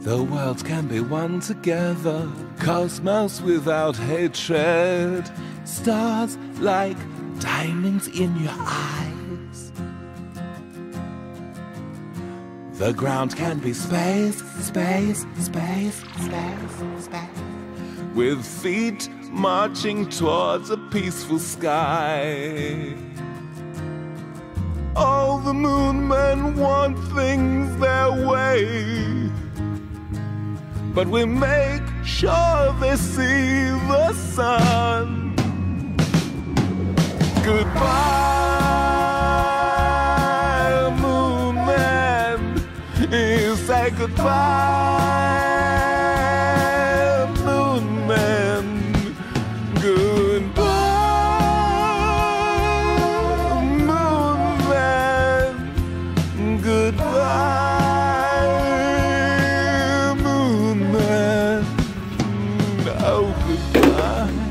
The world can be one together, cosmos without hatred, stars like diamonds in your eyes. The ground can be space, space, space, space, space, with feet marching towards a peaceful sky. All the moon men want things their way but we make sure they see the sun. Goodbye, moon man. You say goodbye, Oh, uh, goodbye.